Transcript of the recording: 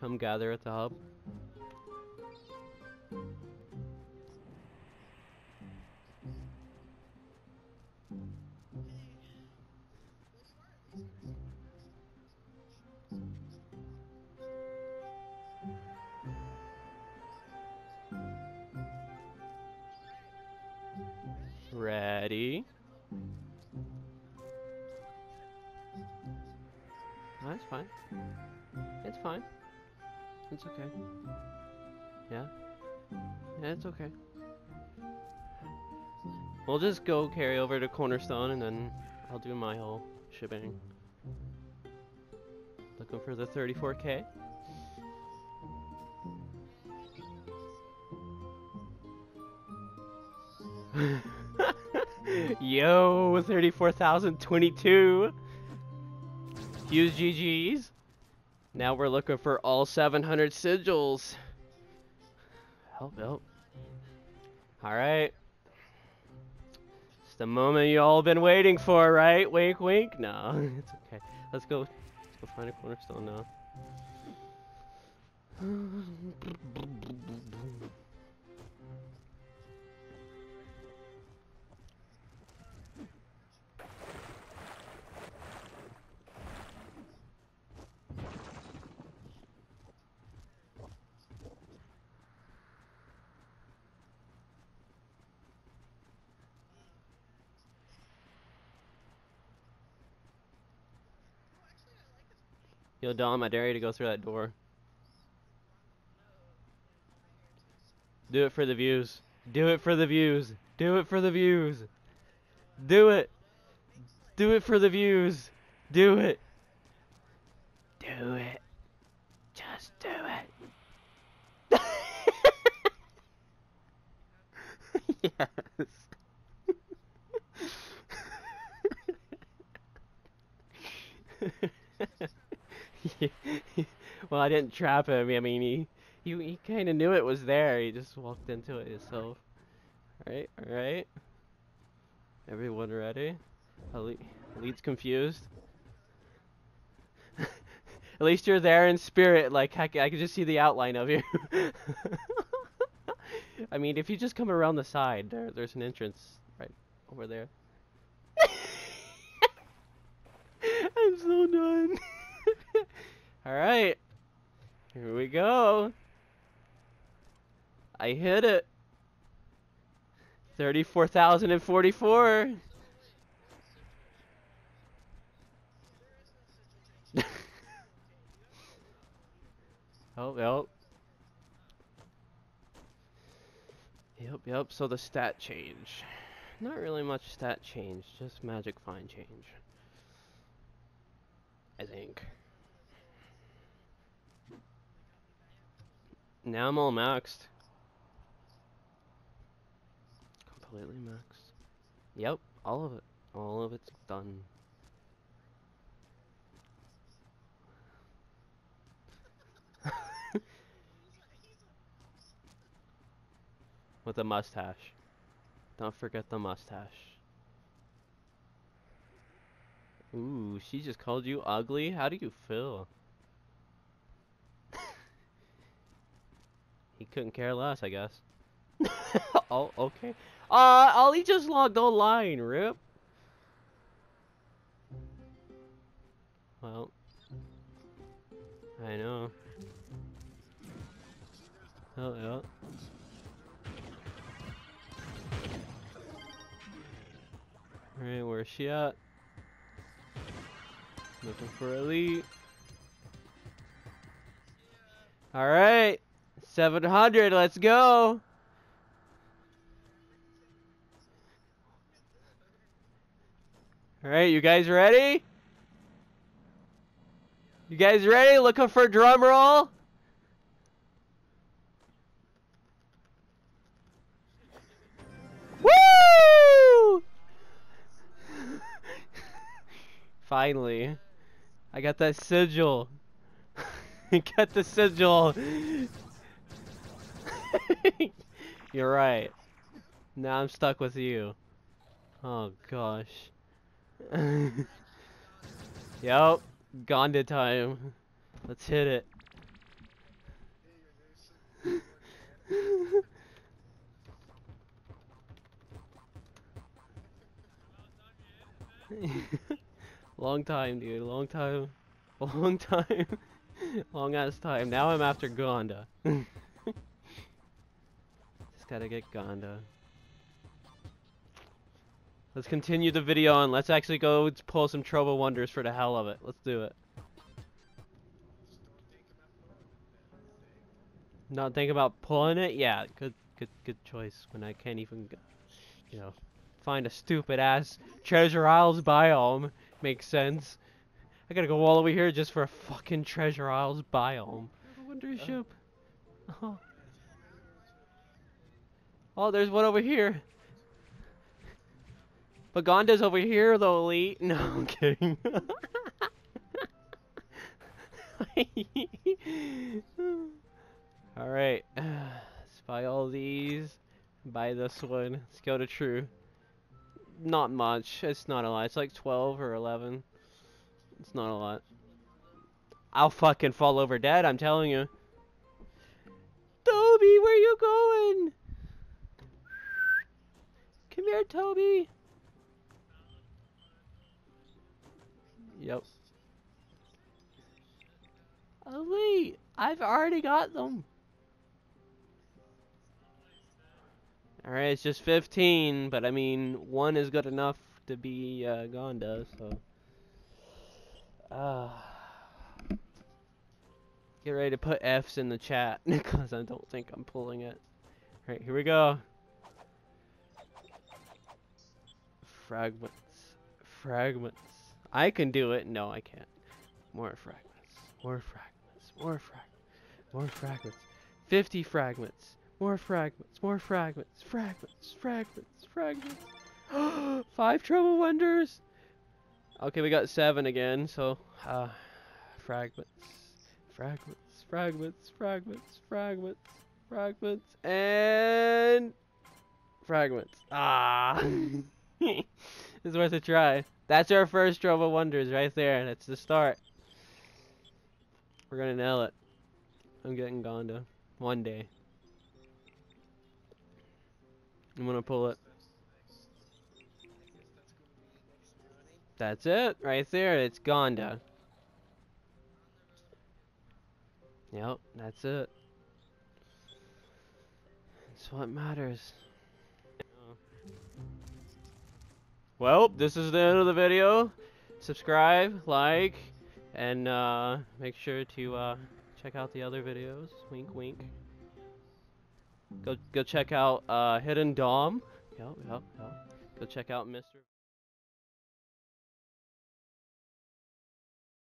Come gather at the hub. Ready? That's fine. Fine. It's okay. Yeah? Yeah, it's okay. We'll just go carry over to Cornerstone and then I'll do my whole shebang. Looking for the 34k? Yo, 34,022. Huge GG's. Now we're looking for all 700 sigils. Help, help. Alright. It's the moment you all been waiting for, right? Wink, wink. No, it's okay. Let's go. Let's go find a cornerstone now. Yo, Dom, I dare you to go through that door. Do it for the views. Do it for the views. Do it for the views. Do it. Do it for the views. Do it. Do it. Just do it. yes. Well, I didn't trap him. I mean, he he, he kind of knew it was there. He just walked into it himself. All right, all right. Everyone ready? Elite, Elite's confused. At least you're there in spirit. Like I, I can just see the outline of you. I mean, if you just come around the side, there, there's an entrance right over there. I'm so done. Alright. Here we go. I hit it. 34,044. oh, yep. Yep, yep, so the stat change. Not really much stat change, just magic find change. I think. Now I'm all maxed. Completely maxed. Yep, all of it. All of it's done. With a mustache. Don't forget the mustache. Ooh, she just called you ugly? How do you feel? He couldn't care less, I guess. oh, okay. Uh, Ollie just logged online, rip. Well. I know. Oh, yeah. Alright, where's she at? Looking for elite. Alright. 700, let's go. Alright, you guys ready? You guys ready? Looking for a drum roll? Woo! Finally. I got that sigil. got the sigil. You're right. Now I'm stuck with you. Oh gosh. yep. Ganda time. Let's hit it. long time, dude. Long time. Long time. Long ass time. Now I'm after Ganda. Gotta get Ganda. Let's continue the video and let's actually go pull some Trova Wonders for the hell of it. Let's do it. Not think about pulling it? Yeah, good good good choice when I can't even you know find a stupid ass Treasure Isles biome. Makes sense. I gotta go all the way here just for a fucking Treasure Isles biome. Wonder ship. Uh. Oh. Oh, there's one over here. But Ganda's over here though, Elite. No, I'm kidding. Alright. Let's buy all these. Buy this one. Let's go to True. Not much. It's not a lot. It's like 12 or 11. It's not a lot. I'll fucking fall over dead, I'm telling you. Toby, where you going? Come here, Toby. Yep. Elite, I've already got them. Alright, it's just 15, but I mean, one is good enough to be uh, Ganda, so. Uh, get ready to put F's in the chat, because I don't think I'm pulling it. Alright, here we go. Fragments. Fragments. I can do it. No, I can't. More fragments. More fragments. More fragments. More fragments. 50 fragments. More fragments. More fragments. Fragments. Fragments. Fragments. Five trouble Wonders. Okay, we got seven again. So, uh, fragments. Fragments. Fragments. Fragments. Fragments. Fragments. And fragments. Ah. it's worth a try. That's our first Trovo Wonders right there. That's the start. We're gonna nail it. I'm getting Ganda. One day. I'm gonna pull it. That's it, right there. It's Ganda. Yep, that's it. It's what matters. Well, this is the end of the video. Subscribe, like, and uh, make sure to uh, check out the other videos. Wink, wink. Go, go check out uh, Hidden Dom. Yep, yep, yep. Go check out Mr.